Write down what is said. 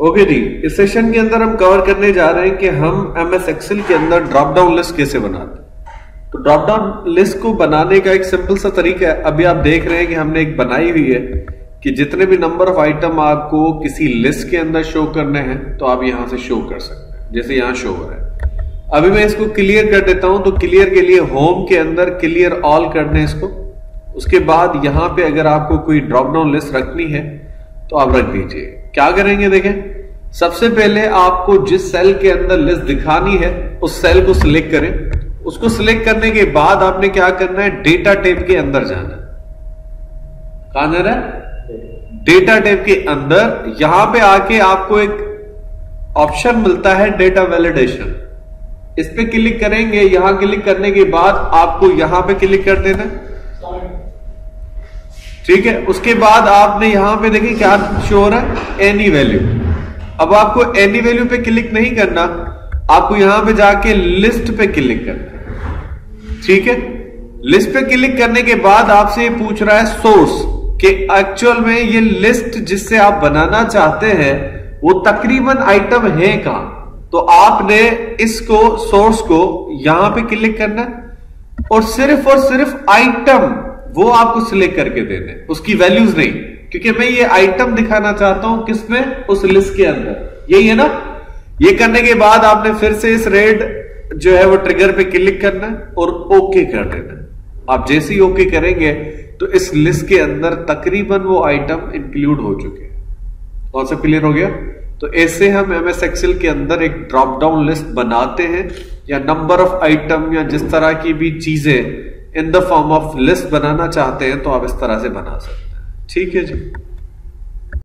Okay जी इस session के अंदर हम कवर करने जा रहे हैं कि हम एम एस एक्सेल के अंदर ड्रॉप डाउन लिस्ट कैसे बनाते हैं। तो ड्रॉप डाउन लिस्ट को बनाने का एक सिंपल सा तरीका है। अभी आप देख रहे हैं कि हमने एक बनाई हुई है कि जितने भी नंबर ऑफ़ आइटम आपको किसी लिस्ट के अंदर शो करने हैं तो आप यहाँ से शो कर सकते हैं, जैसे यहाँ शो हो रहा है। अभी मैं इसको क्लियर कर देता हूँ तो क्लियर के लिए होम के अंदर क्लियर ऑल कर दें इसको। उसके बाद यहाँ पे अगर आपको कोई ड्रॉप डाउन लिस्ट रखनी है तो आप रख दीजिए। क्या करेंगे देखें? सबसे पहले आपको जिस सेल के अंदर लिस्ट दिखानी है, उस सेल को सिलेक्ट करें। उसको सिलेक्ट करने के बाद आपने क्या करना है? डेटा टेप के अंदर जाना है। कहा जाना है? डेटा टेप के अंदर। यहाँ पे आके आपको एक ऑप्शन मिलता है डेटा वैलिडेशन इस पे क्लिक करेंगे, यहाँ क्लिक करने के बाद आपको यहाँ पे क्लिक कर देना ठीक है? उसके बाद आपने यहाँ पे देखिए क्या शो हो? रहा है एनी वैल्यू अब आपको एनी वैल्यू पे क्लिक नहीं करना, आपको यहाँ पे जाके लिस्ट पे क्लिक करना ठीक है? लिस्ट पे क्लिक करने के बाद आपसे ये पूछ रहा है सोर्स कि एक्चुअल में ये लिस्ट जिससे आप बनाना चाहते हैं, वो तकरीबन आइटम है कहाँ? तो आपने इसको सोर्स को यहाँ पे क्लिक करना और सिर्फ़ और सिर्फ़ आइटम वो आपको सिलेक्ट करके देने उसकी वैल्यूज़ नहीं। क्योंकि मैं ये आइटम दिखाना चाहता हूँ किसमें? उस लिस्ट के अंदर। यही है ना? ये करने के बाद आपने फिर से इस रेड जो है वो ट्रिगर पे क्लिक करना है और ओके कर देना। आप जैसे ही ओके करेंगे तो इस लिस्ट के अंदर तकरीबन वो आइटम इंक्लूड हो चुके हैं। और सब क्लियर हो गया? तो ऐसे हम एम एस एक्सेल के अंदर एक ड्रॉप डाउन लिस्ट बनाते हैं, या नंबर ऑफ़ आइटम या जिस तरह की भी चीज़ें in the form of list बनाना चाहते हैं तो आप इस तरह से बना सकते हैं। ठीक है जी?